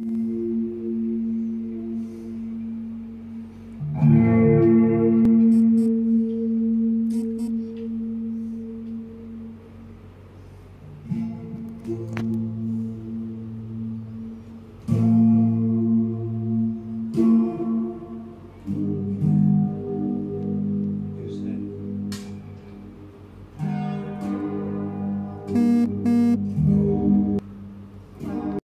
Mm-hmm.